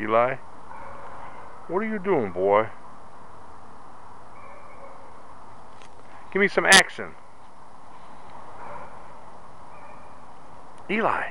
Eli? What are you doing, boy? Give me some action. Eli.